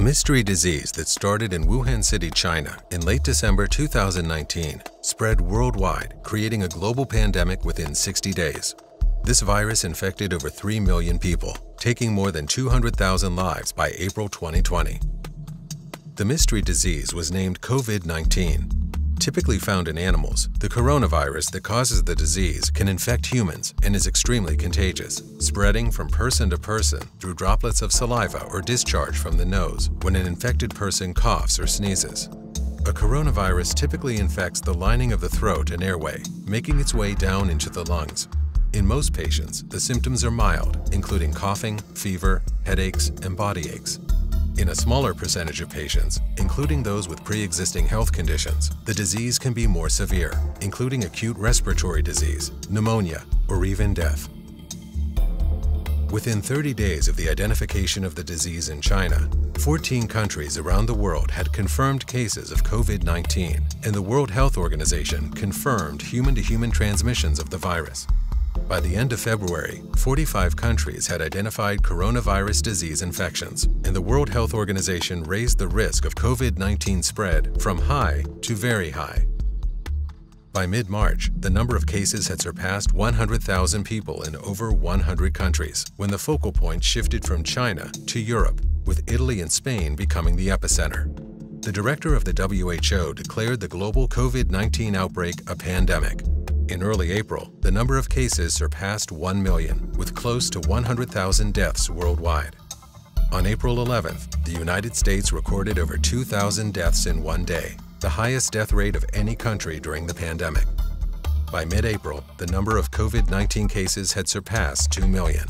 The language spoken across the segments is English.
mystery disease that started in Wuhan City, China in late December 2019 spread worldwide, creating a global pandemic within 60 days. This virus infected over 3 million people, taking more than 200,000 lives by April 2020. The mystery disease was named COVID-19 Typically found in animals, the coronavirus that causes the disease can infect humans and is extremely contagious, spreading from person to person through droplets of saliva or discharge from the nose when an infected person coughs or sneezes. A coronavirus typically infects the lining of the throat and airway, making its way down into the lungs. In most patients, the symptoms are mild, including coughing, fever, headaches, and body aches. In a smaller percentage of patients, including those with pre-existing health conditions, the disease can be more severe, including acute respiratory disease, pneumonia, or even death. Within 30 days of the identification of the disease in China, 14 countries around the world had confirmed cases of COVID-19, and the World Health Organization confirmed human-to-human -human transmissions of the virus. By the end of February, 45 countries had identified coronavirus disease infections, and the World Health Organization raised the risk of COVID-19 spread from high to very high. By mid-March, the number of cases had surpassed 100,000 people in over 100 countries when the focal point shifted from China to Europe, with Italy and Spain becoming the epicenter. The director of the WHO declared the global COVID-19 outbreak a pandemic in early April, the number of cases surpassed 1 million, with close to 100,000 deaths worldwide. On April 11th, the United States recorded over 2,000 deaths in one day, the highest death rate of any country during the pandemic. By mid-April, the number of COVID-19 cases had surpassed 2 million.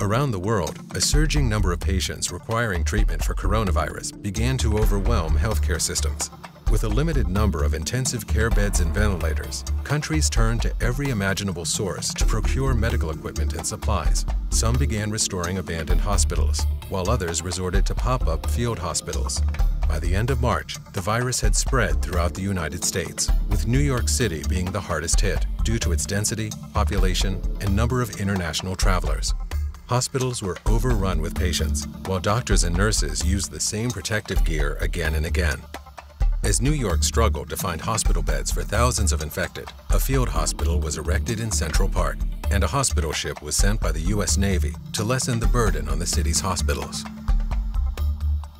Around the world, a surging number of patients requiring treatment for coronavirus began to overwhelm healthcare systems. With a limited number of intensive care beds and ventilators, countries turned to every imaginable source to procure medical equipment and supplies. Some began restoring abandoned hospitals, while others resorted to pop-up field hospitals. By the end of March, the virus had spread throughout the United States, with New York City being the hardest hit due to its density, population, and number of international travelers. Hospitals were overrun with patients, while doctors and nurses used the same protective gear again and again. As New York struggled to find hospital beds for thousands of infected, a field hospital was erected in Central Park, and a hospital ship was sent by the U.S. Navy to lessen the burden on the city's hospitals.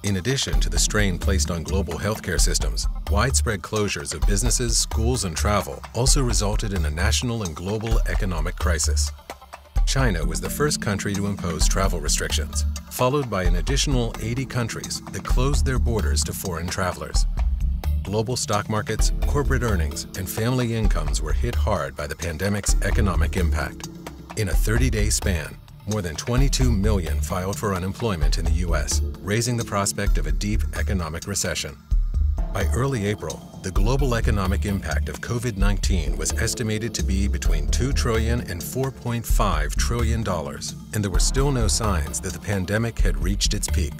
In addition to the strain placed on global healthcare systems, widespread closures of businesses, schools, and travel also resulted in a national and global economic crisis. China was the first country to impose travel restrictions, followed by an additional 80 countries that closed their borders to foreign travelers global stock markets, corporate earnings, and family incomes were hit hard by the pandemic's economic impact. In a 30-day span, more than 22 million filed for unemployment in the U.S., raising the prospect of a deep economic recession. By early April, the global economic impact of COVID-19 was estimated to be between $2 trillion and $4.5 trillion, and there were still no signs that the pandemic had reached its peak.